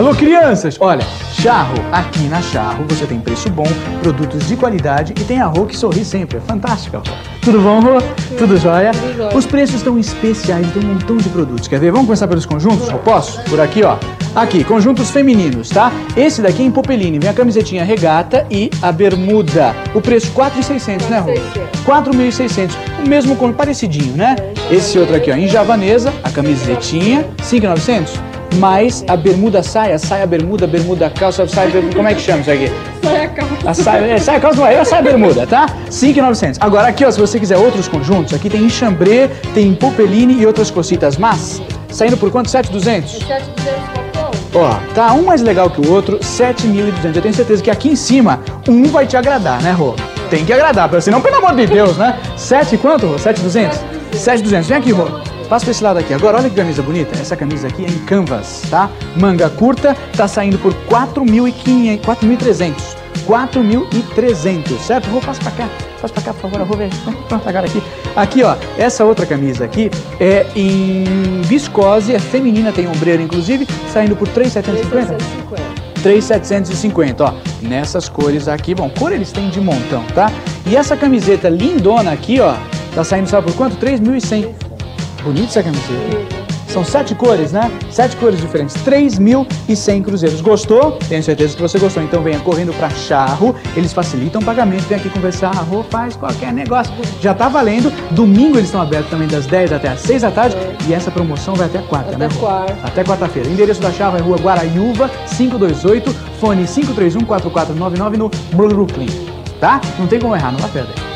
Alô, crianças! Olha, Charro, aqui na Charro você tem preço bom, produtos de qualidade e tem a Rô que sorri sempre. É fantástica, Rô. Tudo bom, Rô? Tudo jóia? Os preços estão especiais, tem um montão de produtos. Quer ver? Vamos começar pelos conjuntos? Eu posso? Por aqui, ó. Aqui, conjuntos femininos, tá? Esse daqui é em Popeline, vem a camisetinha regata e a bermuda. O preço 4.600, né, Rô? 4.600. O mesmo parecidinho, né? Esse outro aqui, ó, em javanesa, a camisetinha, 5.900. Mais a bermuda saia, saia bermuda, bermuda calça, saia bermuda, como é que chama isso aqui? Sai a calça. A saia, é, saia calça não é, é saia bermuda, tá? 5,900. Agora aqui, ó, se você quiser outros conjuntos, aqui tem em chambré, tem em popeline e outras cositas, mas saindo por quanto? 7,200? 7,200 qualquer um. Ó, tá um mais legal que o outro, 7.200. Eu tenho certeza que aqui em cima, um vai te agradar, né, Rô? Tem que agradar, senão, pelo amor de Deus, né? 7 quanto, Rô? 7.200? 7.200. Vem aqui, Rô. Passa pra esse lado aqui. Agora, olha que camisa bonita. Essa camisa aqui é em canvas, tá? Manga curta, tá saindo por 4.500, 4.300. 4.300, certo? Vou passa pra cá, passa pra cá, por favor, eu vou ver. Pronto, agora aqui. Aqui, ó, essa outra camisa aqui é em viscose, é feminina, tem ombreira inclusive, saindo por 3.750. 3,750. 3,750, ó. Nessas cores aqui, bom, cor eles têm de montão, tá? E essa camiseta lindona aqui, ó, tá saindo, sabe por quanto? 3.100. Bonita essa camiseta. São sete cores, né? Sete cores diferentes. 3.100 cruzeiros. Gostou? Tenho certeza que você gostou. Então venha correndo pra Charro. Eles facilitam o pagamento. Vem aqui conversar. Arro, faz qualquer negócio. Já tá valendo. Domingo eles estão abertos também das 10 até as 6 da tarde. E essa promoção vai até quarta, Até né? Quarta. Até quarta-feira. Endereço da Charro é Rua Guaraiúva, 528, fone 531-4499 no Brooklyn. Tá? Não tem como errar, não vai perder.